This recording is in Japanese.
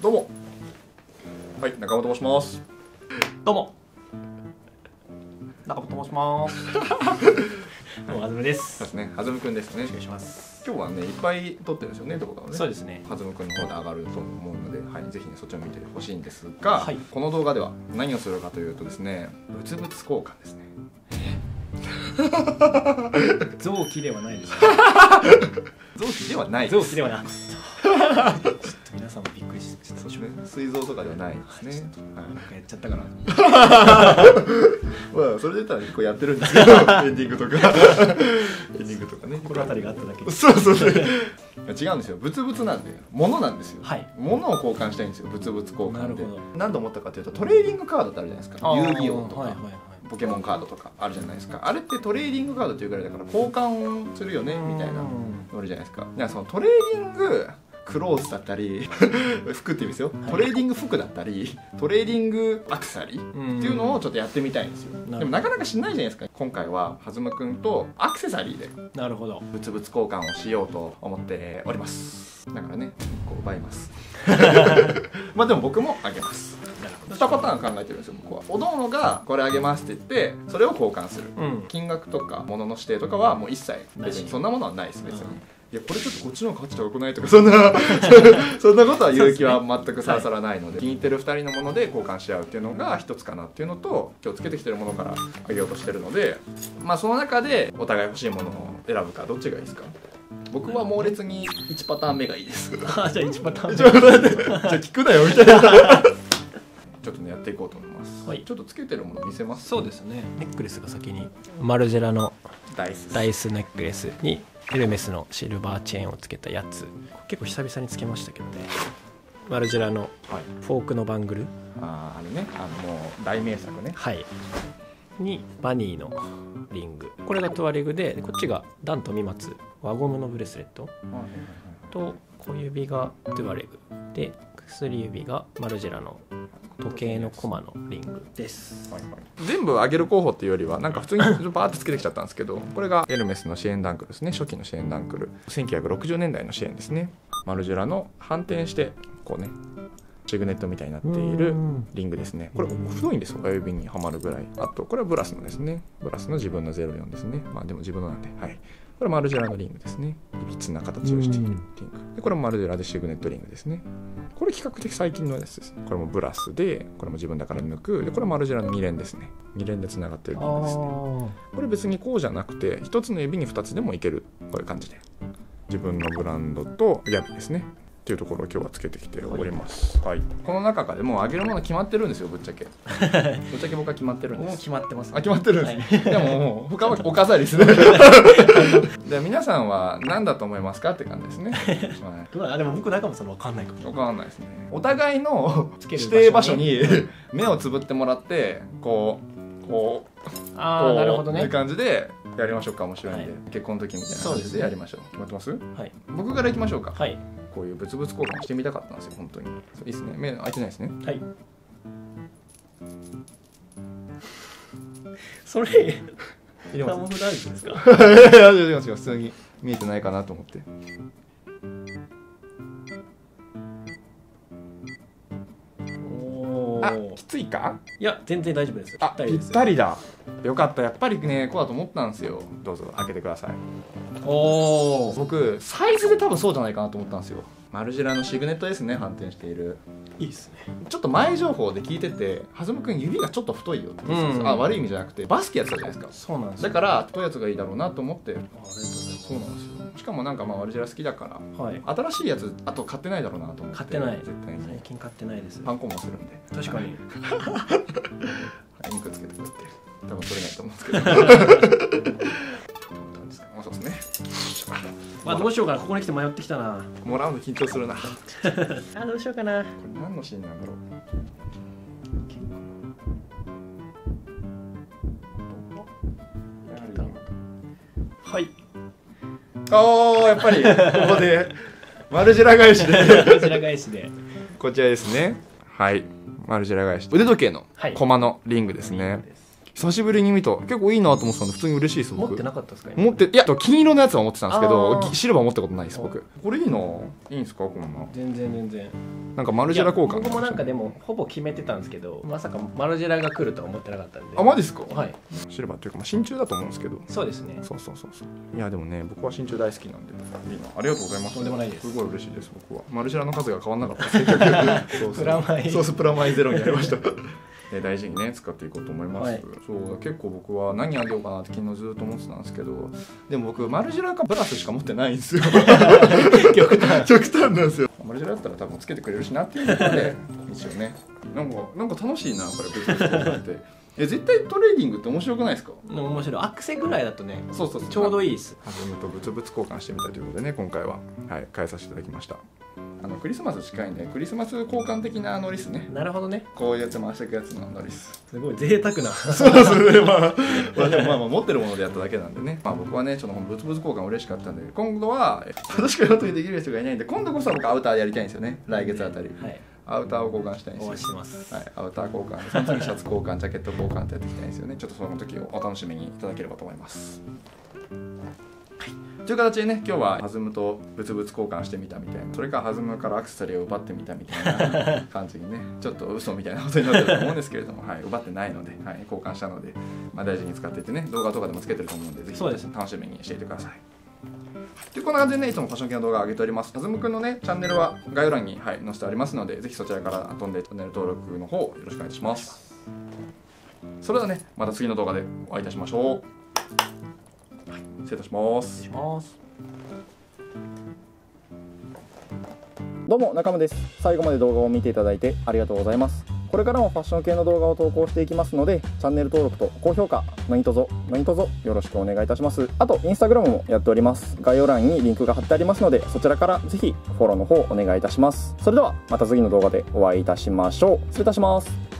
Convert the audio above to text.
どうも。はい中本と申します。どうも。中本と申します。どうもあずむです。そうですねはずむくんですね。お願いします。今日はねいっぱい撮ってるんですよね動画をね。そうですね。はずむくんの方で上がると思うので、はい、ぜひねそっちを見てほしいんですが、はい。この動画では何をするかというとですね物々交換ですね。臓器ではないです。臓器ではない臓器ではなすね膵臓とかではないですね、はいなんかやっちゃったから。まあ、それで言ったら結構やってるんですけど エンディングとか。エンディングとかね。心当たりがあっただけ。そうそうそう。違うんですよ。物々なんで物なんですよ、はい。物を交換したいんですよ。物々交換ってなるほど。何度思ったかというとトレーディングカードってあるじゃないですか。遊戯王とか、はいはいはい。ポケモンカードとかあるじゃないですか。あれってトレーディングカードっていうぐらいだから交換するよねみたいなうんノリじゃないですか。いやそのトレーディング clothes だったり服って意味ですよ、はい。トレーディング服だったりトレーディングアクセサリーっていうのをちょっとやってみたいんですよ。でもなかなかしないじゃないですか。今回ははずむくんとアクセサリーでなるほど。物々交換をしようと思っております。だからねこう奪います。まあでも僕もあげます。なるほ2パターン考えてるんですよ僕は。おのおのがこれあげますって言ってそれを交換する。どうん。金額とか物の指定とかはもう一切別に。そんなものはないです別に、うんいやこれちょっとこっちの方が価値高くないとかそんな そんなことは言う気は全くさらさらないので気に入ってる2人のもので交換し合うっていうのが一つかなっていうのと今日つけてきてるものからあげようとしてるのでまあその中でお互い欲しいものを選ぶかどっちがいいですか？僕は猛烈に1パターン目がいいです。あじゃあ1パターンちょっと待ってじゃあ聞くなよみたいな。ちょっとねやっていこうと思います、はい。ちょっとつけてるもの見せますそうですね。ネックレスが先に。マルジェラのダイス。ダイスネックレスにエルメスのシルバーチェーンをつけたやつ。結構久々につけましたけどね。マルジェラのはい。フォークのバングル。あーあれねあのもう大名作ね。はい。にバニーのリング。これがトゥアレグでこっちがダンとミマツ輪ゴムのブレスレット。と小指がトゥアレグ。で薬指がマルジェラの時計のコマのリングです。全部上げる候補っていうよりはなんか普通にバーってつけてきちゃったんですけどこれがエルメスのシェーンダンクルですね。初期のシェーンダンクル。1960年代のシェーンですね。マルジュラの反転してこうねシグネットみたいになっているリングですね。これ太いんですよ。親指にはまるぐらい。あとこれはブラスのですね。ブラスの自分の04ですね。まあでも自分のなんで。はいこれマルジェラのリングですね。いびつな形をしているリングでこれもマルジェラでシグネットリングですね。これ比較的最近のやつですこれもブラスでこれも自分だから抜く。でこれマルジェラの2連ですね。2連でつながってるリングですね。これ別にこうじゃなくて一つの指に2つでもいける。こういう感じで。自分のブランドと指ですねっていうところを今日はつけてきております、はい、この中からでもうあげるもの決まってるんですよぶっちゃけ。ぶっちゃけ僕は決まってるんです。もう決まってます。あ決まってるんです、でももう他はお飾り ですねで皆さんは何だと思いますかって感じですね、はどうだあでも僕中もその分かんないかも。い、分かんないですね。お互いの指定場所に目をつぶってもらってこうこうああなるほどね。って感じでやりましょうか面白いんで、はい。結婚の時みたいな感じそうですね。でやりましょう。決まってます？はい。僕からいきましょうか、はいこういう物々交換してみたかったんですよ本当に。いいですね。目開いてないですね。はい。それ入れますカモフラージュですかいやいやいや違う普通に見えてないかなと思ってきついか？いや全然大丈夫です。あぴったりだ。よかった。やっぱりねこうだと思ったんですよ。どうぞ開けてください。おお僕サイズで多分そうじゃないかなと思ったんですよマルジェラのシグネットですね反転している。いいですね。ちょっと前情報で聞いててはずむくん指がちょっと太いよって。言ってたん。ですよう。んあ悪い意味じゃなくてバスケやってたじゃないですか。そうなんですだから太いやつがいいだろうなと思って。ありがとうございます。そうなんですよ。しかもなんかまあマルジェラ好きだからはい。新しいやつあと買ってないだろうなと思って。買ってない。絶対に。最近買ってないです。パンコンもするんで。確かに。インクつけてくれて。多分取れないと思うんですけど。なんですか？あそうですねまあどうしようかな。ここに来て迷ってきたな。もらうの緊張するな。こ あどうしようかな。れ何のシーンなんだろう。はい。ああやっぱりここで マルジェラ返しで。こちら返しで。こちらですね。はい。マルジェラ返し。腕時計のはい。コマのリングですね、久しぶりに見た。結構いいなと思ってたんで普通に嬉しいです僕。持ってなかったですか？持っていや金色のやつは持ってたんですけどシルバー持ったことないです僕。これいいな。いいんですか？こんな。全然全然。なんかマルジェラ交換僕もなんかでもほぼ決めてたんですけどまさかマルジェラが来るとは思ってなかったんで。あマジっすか？はい。シルバーっていうか、まあ、真鍮だと思うんですけど。そうですね。そうそうそうそう。いやでもね僕は真鍮大好きなんでいいな。ありがとうございます。とんでもないです。すごい嬉しいです僕は。マルジェラの数が変わんなかった そうそう。プラマイそうそうプラマイゼロになりましたで大事にね使っていこうと思います、はい。そう結構僕は何あげようかなって昨日ずっと思ってたんですけどでも僕マルジェラかブラスしか持ってないんですよ。極端。極端なんですよ。マルジェラだったら多分つけてくれるしなっていうことで一応ね。なんかなんか楽しいなこれ別にってえ絶対トレーディングって面白くないですか？面白い。アクセぐらいだとねそうそうそう。ちょうどいいです。ハズムと物々交換してみたいということでね今回は。はい変えさせていただきました。あのクリスマス近いんでクリスマス交換的なノリっすね。なるほどね。こういうやつ回していくやつのノリっす。すごい贅沢な。そうですねまあ、まあでもまあまあ持ってるものでやっただけなんでね。まあ僕はねちょっと物々交換嬉しかったんで今度は私か後にできる人がいないんで今度こそ僕アウターやりたいんですよね。来月あたり、はいアウターを交換したいんですよ。してます。はい、アウター交換。でその次シャツ交換ジャケット交換ってやっていきたいんですよね。ちょっとその時をお楽しみにいただければと思います。という形でね今日は弾むと物々交換してみたみたいな。それから弾むからアクセサリーを奪ってみたみたいな感じにね ちょっと嘘みたいなことになってると思うんですけれども、はい、奪ってないので、はい、交換したので、まあ、大事に使っていってね動画とかでもつけてると思うんでぜひそうです楽しみにしていてくださいでこんな感じでねいつもファッション系の動画を上げております。はずむくんのねチャンネルは概要欄に、はい、載せてありますのでぜひそちらから飛んでチャンネル登録の方よろしくお願いします。それではねまた次の動画でお会いいたしましょう、はい、失礼いたします。します。どうも中村です。最後まで動画を見ていただいてありがとうございます。これからもファッション系の動画を投稿していきますのでチャンネル登録と高評価何卒何卒よろしくお願いいたします。あとインスタグラムもやっております。概要欄にリンクが貼ってありますのでそちらからぜひフォローの方お願いいたします。それではまた次の動画でお会いいたしましょう。失礼いたします。